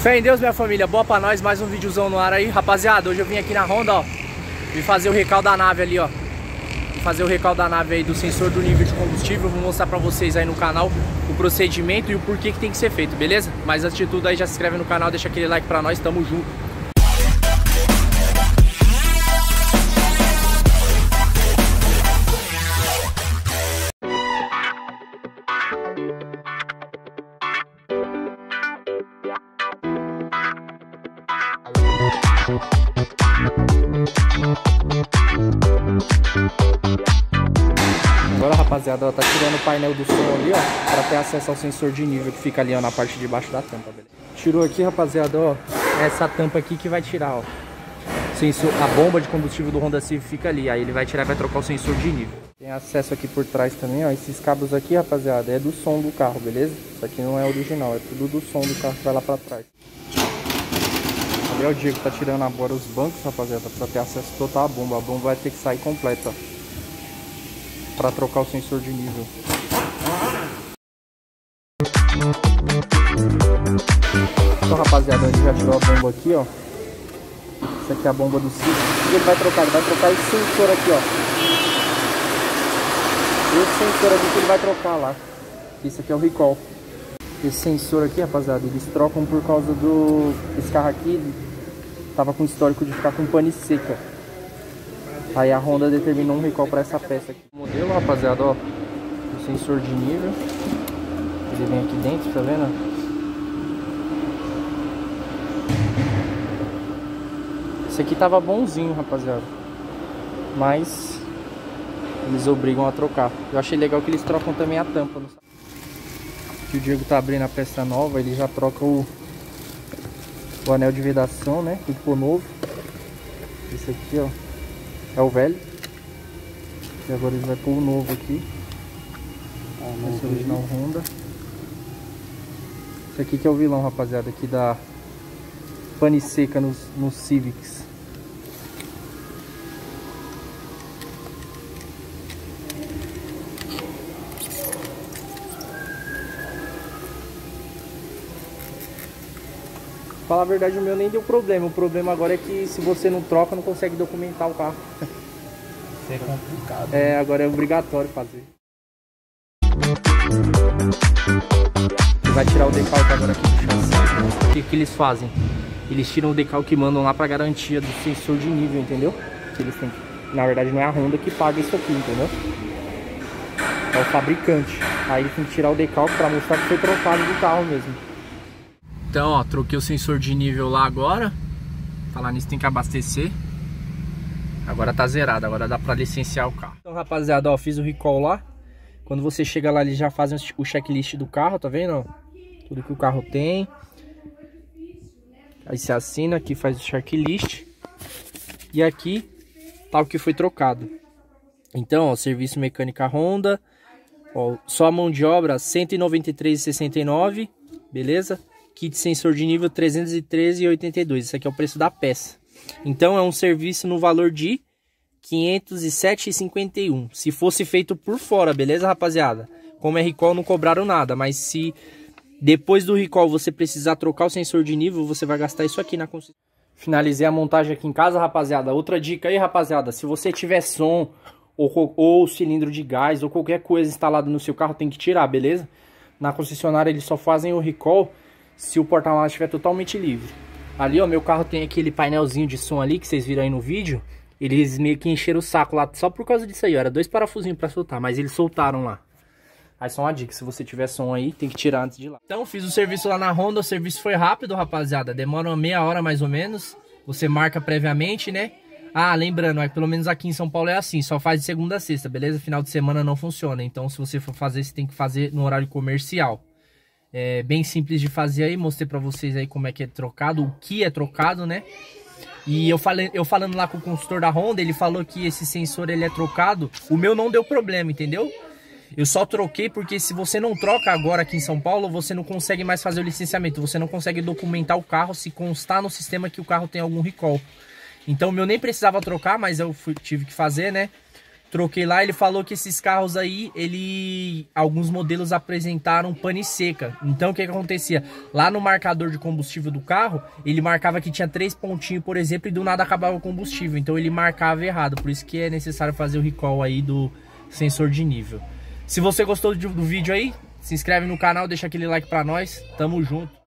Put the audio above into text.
Fé em Deus, minha família, boa pra nós, mais um videozão no ar aí. Rapaziada, hoje eu vim aqui na Honda, ó Vim fazer o recal da nave ali, ó. Vim fazer o recal da nave aí do sensor do nível de combustível. Vou mostrar pra vocês aí no canal o procedimento e o porquê que tem que ser feito, beleza? Mas antes de tudo aí, já se inscreve no canal, deixa aquele like pra nós, tamo junto Agora, rapaziada, ela tá tirando o painel do som ali, ó, pra ter acesso ao sensor de nível que fica ali, ó, na parte de baixo da tampa, beleza? Tirou aqui, rapaziada, ó, essa tampa aqui que vai tirar, ó. Sensor, a bomba de combustível do Honda Civic fica ali, aí ele vai tirar e vai trocar o sensor de nível. Tem acesso aqui por trás também, ó, esses cabos aqui, rapaziada, é do som do carro, beleza? Isso aqui não é original, é tudo do som do carro que vai lá pra trás. O Diego tá tirando agora os bancos, rapaziada, pra ter acesso total à bomba. A bomba vai ter que sair completa, ó para trocar o sensor de nível. Então, rapaziada, ele já tirou a bomba aqui, ó. Essa aqui é a bomba do. E ele vai trocar? Ele vai trocar esse sensor aqui, ó. Esse sensor aqui que ele vai trocar lá. Esse aqui é o recall. Esse sensor aqui, rapaziada, eles trocam por causa do... Esse carro aqui tava com histórico de ficar com pane seca. Aí a Honda determinou um recall para essa peça aqui. O modelo, rapaziada, ó, o sensor de nível. Ele vem aqui dentro, tá vendo? Esse aqui tava bonzinho, rapaziada. Mas eles obrigam a trocar. Eu achei legal que eles trocam também a tampa. Aqui o Diego tá abrindo a peça nova, ele já troca o, o anel de vedação, né? Que ficou novo. Esse aqui, ó. É o velho. E agora ele vai pôr o novo aqui. Ah, Esse original Honda. Esse aqui que é o vilão, rapaziada, aqui da pane seca nos, nos Civics. Falar a verdade, o meu nem deu problema. O problema agora é que se você não troca, não consegue documentar o carro. Isso é complicado. É, agora é obrigatório fazer. Vai tirar o decalque agora aqui do chassi. O que, que eles fazem? Eles tiram o decalque e mandam lá pra garantia do sensor de nível, entendeu? Que eles têm que... Na verdade não é a Honda que paga isso aqui, entendeu? É o fabricante. Aí tem que tirar o decalque pra mostrar que foi trocado do carro mesmo. Então, ó, troquei o sensor de nível lá agora. Falar nisso tem que abastecer. Agora tá zerado, agora dá pra licenciar o carro. Então, rapaziada, ó, fiz o recall lá. Quando você chega lá, eles já fazem o checklist do carro, tá vendo? Tudo que o carro tem. Aí você assina, aqui faz o checklist. E aqui tá o que foi trocado. Então, ó, serviço mecânica Honda. Ó, só a mão de obra 193,69, beleza? Kit sensor de nível 313,82. Esse aqui é o preço da peça. Então é um serviço no valor de 507,51. Se fosse feito por fora, beleza, rapaziada? Como é recall, não cobraram nada, mas se depois do recall você precisar trocar o sensor de nível, você vai gastar isso aqui na concessionária. Finalizei a montagem aqui em casa, rapaziada. Outra dica aí, rapaziada, se você tiver som ou, ou cilindro de gás ou qualquer coisa instalada no seu carro, tem que tirar, beleza? Na concessionária eles só fazem o recall se o porta-malas estiver totalmente livre. Ali, ó, meu carro tem aquele painelzinho de som ali que vocês viram aí no vídeo. Eles meio que encheram o saco lá só por causa disso aí, ó. Era dois parafusinhos pra soltar, mas eles soltaram lá. Aí só uma dica, se você tiver som aí, tem que tirar antes de lá. Então, fiz o serviço lá na Honda, o serviço foi rápido, rapaziada. Demora uma meia hora mais ou menos. Você marca previamente, né? Ah, lembrando, é, pelo menos aqui em São Paulo é assim, só faz de segunda a sexta, beleza? Final de semana não funciona. Então, se você for fazer, você tem que fazer no horário comercial. É bem simples de fazer aí, mostrei para vocês aí como é que é trocado, o que é trocado, né? E eu, falei, eu falando lá com o consultor da Honda, ele falou que esse sensor ele é trocado. O meu não deu problema, entendeu? Eu só troquei porque se você não troca agora aqui em São Paulo, você não consegue mais fazer o licenciamento. Você não consegue documentar o carro se constar no sistema que o carro tem algum recall. Então o meu nem precisava trocar, mas eu fui, tive que fazer, né? Troquei lá, ele falou que esses carros aí, ele alguns modelos apresentaram pane seca. Então o que, que acontecia? Lá no marcador de combustível do carro, ele marcava que tinha três pontinhos, por exemplo, e do nada acabava o combustível. Então ele marcava errado, por isso que é necessário fazer o recall aí do sensor de nível. Se você gostou do, do vídeo aí, se inscreve no canal, deixa aquele like pra nós. Tamo junto.